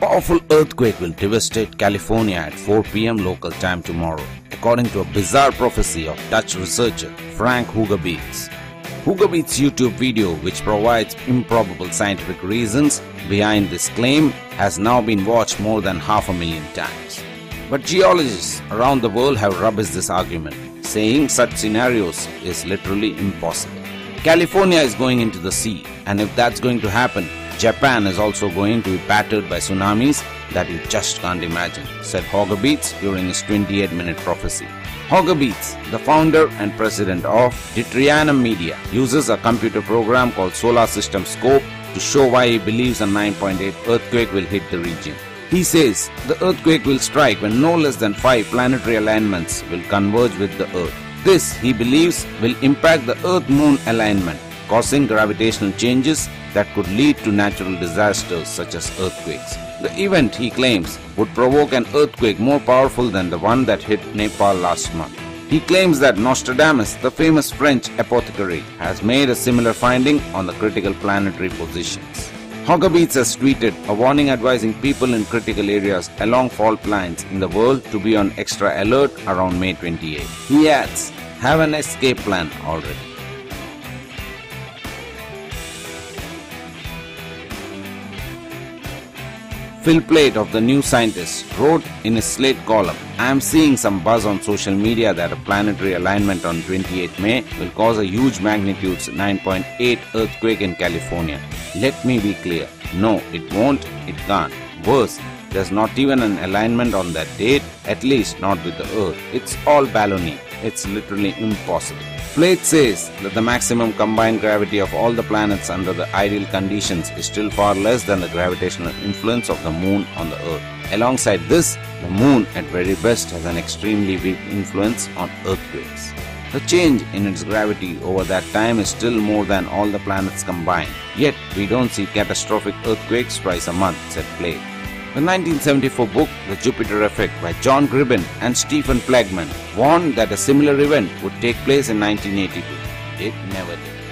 powerful earthquake will devastate California at 4 pm local time tomorrow, according to a bizarre prophecy of Dutch researcher Frank Hoogerbeets. Hoogerbeets' YouTube video, which provides improbable scientific reasons behind this claim, has now been watched more than half a million times. But geologists around the world have rubbished this argument, saying such scenarios is literally impossible. California is going into the sea, and if that's going to happen, Japan is also going to be battered by tsunamis that you just can't imagine, said Hoogerbeets during his 28 minute prophecy. Hoogerbeets, the founder and president of Ditrianum Media, uses a computer program called Solar System Scope to show why he believes a 9.8 earthquake will hit the region. He says the earthquake will strike when no less than 5 planetary alignments will converge with the Earth. This, he believes, will impact the Earth-Moon alignment, causing gravitational changes that could lead to natural disasters such as earthquakes. The event, he claims, would provoke an earthquake more powerful than the one that hit Nepal last month. He claims that Nostradamus, the famous French apothecary, has made a similar finding on the critical planetary positions. Hoogerbeets has tweeted a warning advising people in critical areas along fault lines in the world to be on extra alert around May 28. He adds, have an escape plan already. Phil Plait of The New Scientist wrote in his Slate column, I am seeing some buzz on social media that a planetary alignment on 28 May will cause a huge magnitude 9.8 earthquake in California. Let me be clear, no, it won't, it can't. Worse, there's not even an alignment on that date, at least not with the Earth. It's all baloney. It's literally impossible. Plait says that the maximum combined gravity of all the planets under the ideal conditions is still far less than the gravitational influence of the Moon on the Earth. Alongside this, the Moon at very best has an extremely weak influence on earthquakes. The change in its gravity over that time is still more than all the planets combined. Yet, we don't see catastrophic earthquakes twice a month, said Plait. The 1974 book The Jupiter Effect by John Gribbin and Stephen Plagemann warned that a similar event would take place in 1982. It never did.